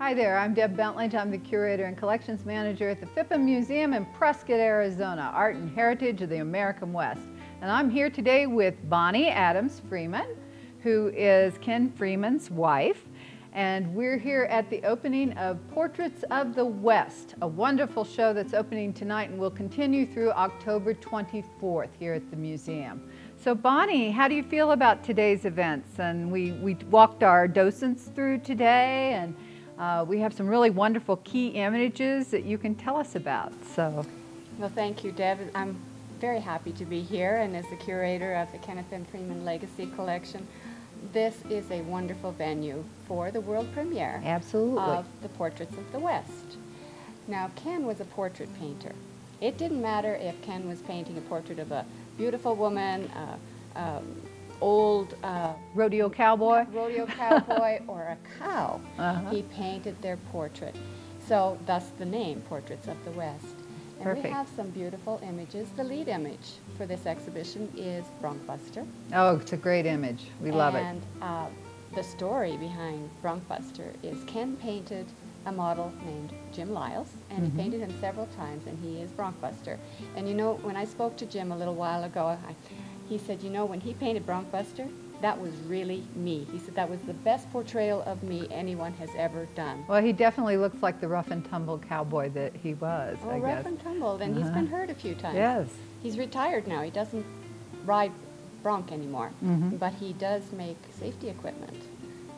Hi there, I'm Deb Bentledge. I'm the curator and collections manager at the Phippen Museum in Prescott, Arizona, Art and Heritage of the American West. And I'm here today with Bonnie Adams Freeman, who is Ken Freeman's wife. And we're here at the opening of Portraits of the West, a wonderful show that's opening tonight and will continue through October 24th here at the museum. So Bonnie, how do you feel about today's events? And we, we walked our docents through today and uh, we have some really wonderful key images that you can tell us about. So, Well, thank you, Deb. I'm very happy to be here and as the curator of the Kenneth M. Freeman Legacy Collection. This is a wonderful venue for the world premiere absolutely. of the Portraits of the West. Now, Ken was a portrait painter. It didn't matter if Ken was painting a portrait of a beautiful woman, uh, um, old uh, Rodeo cowboy. rodeo cowboy, or a cow. Uh-huh. He painted their portrait. So thus the name, Portraits of the West. And Perfect. we have some beautiful images. The lead image for this exhibition is Bronkbuster. Oh, it's a great image. We love it. And uh, the story behind Bronkbuster is Ken painted a model named Jim Lyles, and Mhm. he painted him several times, and he is Bronkbuster. And you know, when I spoke to Jim a little while ago, I, he said, you know, when he painted Bronkbuster, that was really me. He said that was the best portrayal of me anyone has ever done. Well, he definitely looks like the rough and tumble cowboy that he was, Oh, I rough guess. and tumble, and he's Uh-huh. been hurt a few times. Yes. He's retired now. He doesn't ride bronc anymore, Mhm. but he does make safety equipment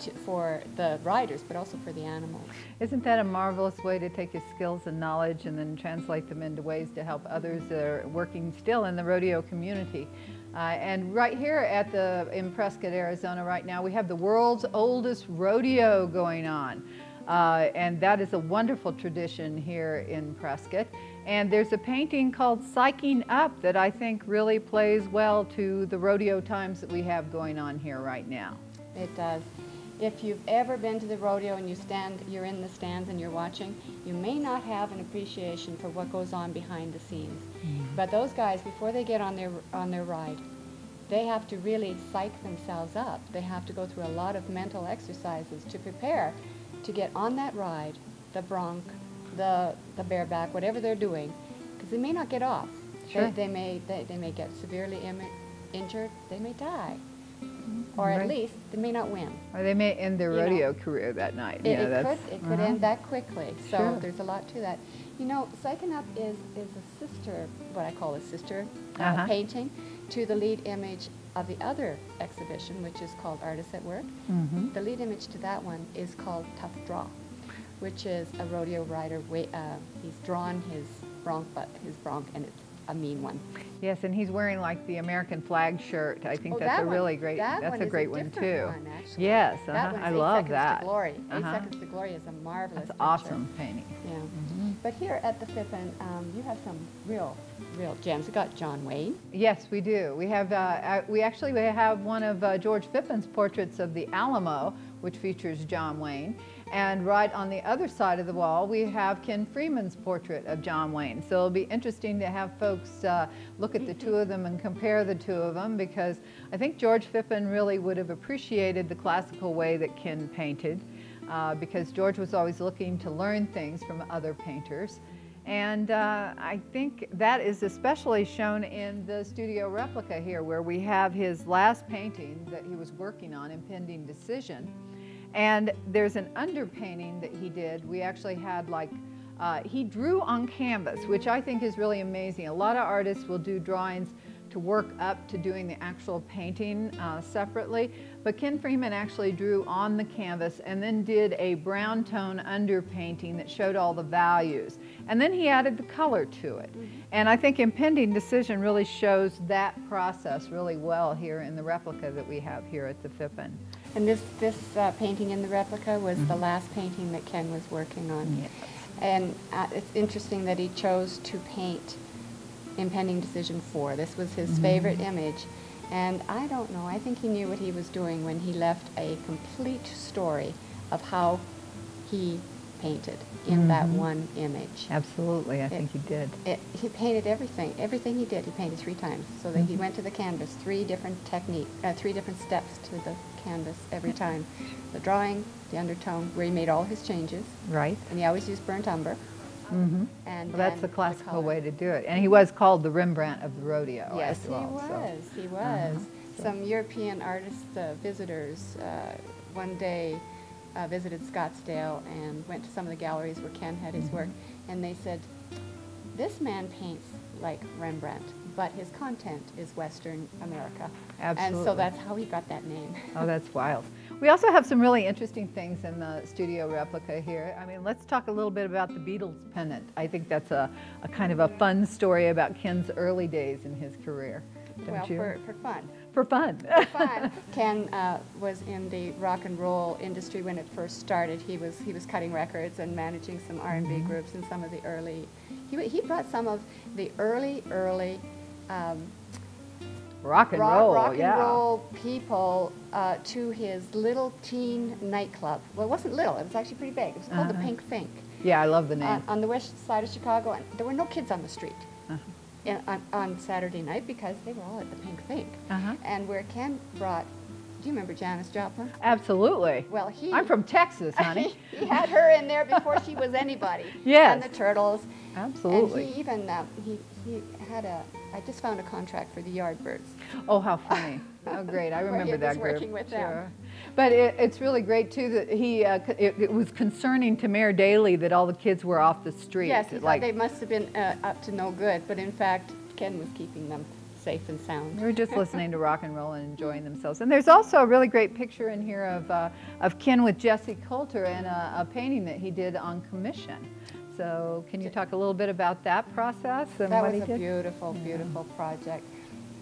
to, for the riders, but also for the animals. Isn't that a marvelous way to take your skills and knowledge and then translate them into ways to help others that are working still in the rodeo community? Uh, and right here at the in Prescott, Arizona, right now we have the world's oldest rodeo going on, uh, and that is a wonderful tradition here in Prescott. And there's a painting called "Psyching Up" that I think really plays well to the rodeo times that we have going on here right now. It does. If you've ever been to the rodeo and you stand, you're in the stands and you're watching, you may not have an appreciation for what goes on behind the scenes. Mm-hmm. But those guys, before they get on their on their ride, they have to really psych themselves up. They have to go through a lot of mental exercises to prepare to get on that ride, the bronc, the the bareback, whatever they're doing, because they may not get off. Sure. They, they may they, they may get severely Im- injured. They may die, or Right. at least they may not win. Or they may end their You know, rodeo career that night. It, Yeah, it could, it could uh-huh. end that quickly, so Sure. there's a lot to that. You know, Psyching Up is, is a sister, what I call a sister uh, Uh-huh. painting to the lead image of the other exhibition, which is called Artists at Work. Mhm. The lead image to that one is called Tough Draw, which is a rodeo rider. Wa- uh, he's drawn his bronc, but his bronc, and it's a mean one. Yes, and he's wearing like the American flag shirt. I think Oh, that's that a one- really great. that that's one a great a one too. one. Yes, That uh-huh. one's I love Seconds that. To Glory. Eight Uh-huh. Seconds to Glory is a marvelous That's picture. awesome painting. Yeah. Mm-hmm. But here at the Phippen, um, you have some real, real gems. We got John Wayne. Yes, we do. We have. Uh, uh, we actually we have one of uh, George Phippen's portraits of the Alamo, which features John Wayne. And right on the other side of the wall, we have Ken Freeman's portrait of John Wayne. So it'll be interesting to have folks uh, look at the two of them and compare the two of them because I think George Phippen really would have appreciated the classical way that Ken painted uh, because George was always looking to learn things from other painters. And uh, I think that is especially shown in the studio replica here, where we have his last painting that he was working on, Impending Decision. And there's an underpainting that he did. We actually had like, uh, he drew on canvas, which I think is really amazing. A lot of artists will do drawings to work up to doing the actual painting uh, separately. But Ken Freeman actually drew on the canvas and then did a brown tone underpainting that showed all the values. And then he added the color to it. And I think Impending Decision really shows that process really well here in the replica that we have here at the Phippen. And this, this uh, painting in the replica was the last painting that Ken was working on. Yes. And uh, it's interesting that he chose to paint Impending Decision 4. This was his favorite image. And I don't know, I think he knew what he was doing when he left a complete story of how he painted in that one image. Absolutely, I think he did. It, he painted everything. Everything he did, he painted three times. So that Mm-hmm. he went to the canvas, three different technique, uh, three different steps to the canvas every time. The drawing, the undertone, where he made all his changes, Right? and he always used burnt umber. Mm-hmm. And Well, that's the classical color. way to do it. And he was called the Rembrandt of the rodeo. Yes, after he so- was. He was. Uh-huh. So- Some European artist uh, visitors uh, one day uh, visited Scottsdale and went to some of the galleries where Ken had his Mm-hmm. work, and they said, "This man paints like Rembrandt, but his content is Western America." Absolutely. And so that's how he got that name. Oh, that's wild. We also have some really interesting things in the studio replica here. I mean, let's talk a little bit about the Beatles pennant. I think that's a, a kind of a fun story about Ken's early days in his career. Don't well, you? for, for fun. For fun. fun. Ken uh, was in the rock and roll industry when it first started. He was he was cutting records and managing some R&B Mm-hmm. groups and some of the early. He he brought some of the early early. Um, rock and rock, roll, rock and yeah. roll people uh, to his little teen nightclub. Well, it wasn't little; it was actually pretty big. It was called the Uh-huh. Pink Fink Yeah, I love the name. on, on the west side of Chicago, and there were no kids on the street Uh-huh. In, on, on Saturday night because they were all at the Pink Fink. Uh-huh. And where Ken brought, do you remember Janis Joplin? Absolutely. Well, he. I'm from Texas, honey. he had her in there before she was anybody. Yes. And the Turtles. Absolutely. And he even uh, he he had a. I just found a contract for the Yardbirds. Oh, how funny. Oh, great. I remember that was group. working with them. But it, it's really great, too, that he, uh, it, it was concerning to Mayor Daley that all the kids were off the street. Yes, he like, they must have been uh, up to no good, but in fact, Ken was keeping them safe and sound. They were just listening to rock and roll and enjoying themselves. And there's also a really great picture in here of, uh, of Ken with Jessi Colter and a, a painting that he did on commission. So can you talk a little bit about that process and That what was a did? beautiful, beautiful project.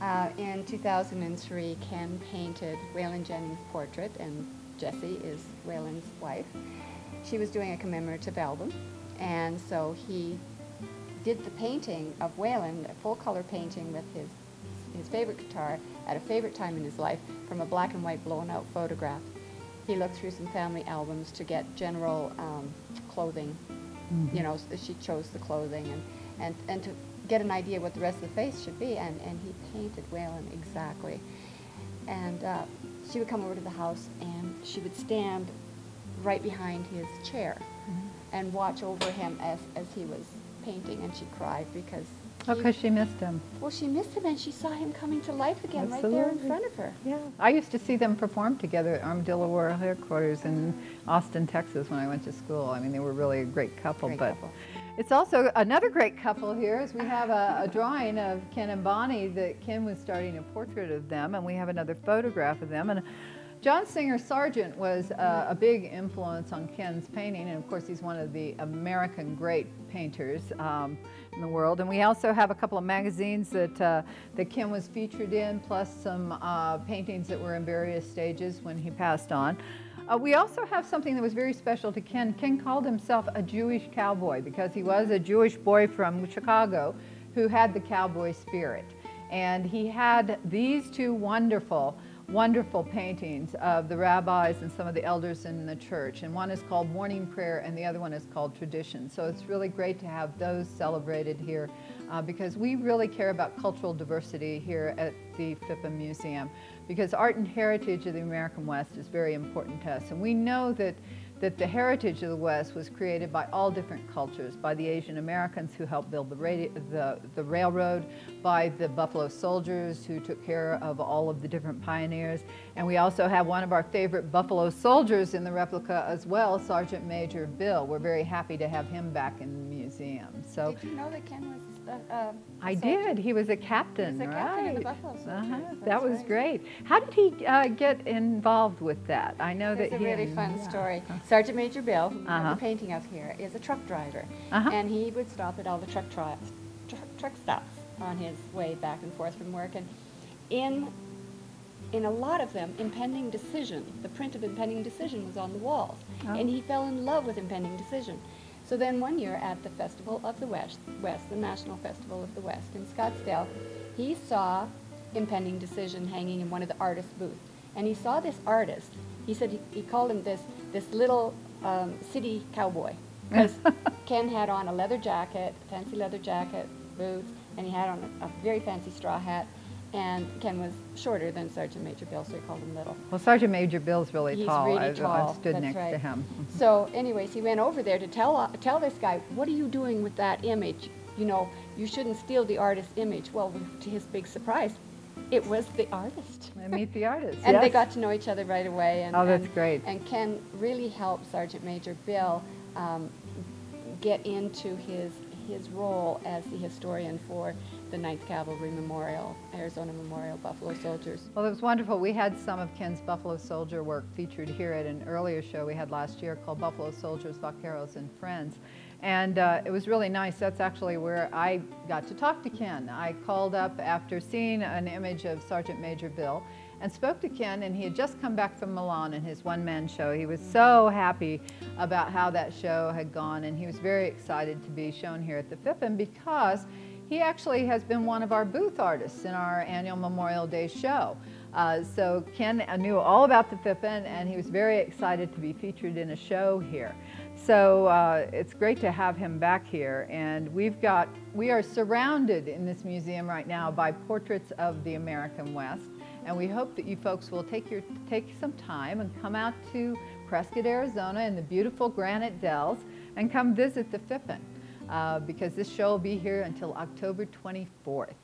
Uh, in 2003, Ken painted Waylon Jennings' portrait, and Jessi is Waylon's wife. She was doing a commemorative album, and so he did the painting of Waylon, a full-color painting with his his favorite guitar at a favorite time in his life from a black and white blown-out photograph. He looked through some family albums to get general um, clothing you know, she chose the clothing and, and, and to get an idea what the rest of the face should be, and, and he painted Waylon exactly. And uh, she would come over to the house, and she would stand right behind his chair and watch over him as, as he was painting, and she cried because, Oh, because she missed him. well, she missed him, and she saw him coming to life again right there in front of her. Yeah. I used to see them perform together at Armadillo World Headquarters in Austin, Texas when I went to school. I mean, they were really a great couple. Great but couple. It's also another great couple here is we have a, a drawing of Ken and Bonnie that Ken was starting a portrait of them, and we have another photograph of them. And John Singer Sargent was uh, a big influence on Ken's painting, and of course, he's one of the American great painters um, in the world. And we also have a couple of magazines that, uh, that Ken was featured in, plus some uh, paintings that were in various stages when he passed on. Uh, we also have something that was very special to Ken. Ken called himself a Jewish cowboy because he was a Jewish boy from Chicago who had the cowboy spirit. And he had these two wonderful, wonderful paintings of the rabbis and some of the elders in the church. And one is called Morning Prayer and the other one is called Tradition. So it's really great to have those celebrated here uh, because we really care about cultural diversity here at the Phippen Museum because art and heritage of the American West is very important to us. And we know that that the heritage of the West was created by all different cultures, by the Asian Americans who helped build the, radi- the, the railroad, by the Buffalo soldiers who took care of all of the different pioneers. And we also have one of our favorite Buffalo soldiers in the replica as well, Sergeant Major Bill. We're very happy to have him back in the museum. So Did you know that Ken was uh, uh, I did. He was a captain, He was a right? captain in the Buffalo Soldiers. Uh-huh. That was right. great. How did he uh, get involved with that? I know It's that a really fun yeah. story. Sergeant Major Bill, who Uh-huh. the painting of here, is a truck driver, Uh-huh. and he would stop at all the truck tri- tr- truck stops on his way back and forth from work. And in in a lot of them, impending decision, the print of impending decision was on the walls, Oh. and he fell in love with impending decision. So then one year at the Festival of the West, West, the National Festival of the West in Scottsdale, he saw impending decision hanging in one of the artist booths. And he saw this artist. He said he, he called him this, this little um, city cowboy. Because Ken had on a leather jacket, fancy leather jacket, boots, and he had on a, a very fancy straw hat. And Ken was shorter than Sergeant Major Bill, so he called him Little. Well, Sergeant Major Bill's really He's tall. really tall, I've stood that's next to right. him. So, anyways, he went over there to tell uh, tell this guy, "What are you doing with that image? You know, you shouldn't steal the artist's image." Well, to his big surprise, it was the artist. And meet the artist. And they got to know each other right away. And, Oh, that's and- great. And Ken really helped Sergeant Major Bill um, get into his his role as the historian for the 9th Cavalry Memorial, Arizona Memorial Buffalo Soldiers. Well, it was wonderful. We had some of Ken's Buffalo Soldier work featured here at an earlier show we had last year called Buffalo Soldiers, Vaqueros, and Friends. And uh, it was really nice. That's actually where I got to talk to Ken. I called up after seeing an image of Sergeant Major Bill and spoke to Ken, and he had just come back from Milan in his one-man show. He was so happy about how that show had gone, and he was very excited to be shown here at the Phippen because he actually has been one of our booth artists in our annual Memorial Day show. Uh, so Ken knew all about the Phippen, and he was very excited to be featured in a show here. So uh, it's great to have him back here, and we've got we are surrounded in this museum right now by portraits of the American West, and we hope that you folks will take your take some time and come out to Prescott, Arizona, in the beautiful Granite Dells, and come visit the Phippen uh, because this show will be here until October 24th.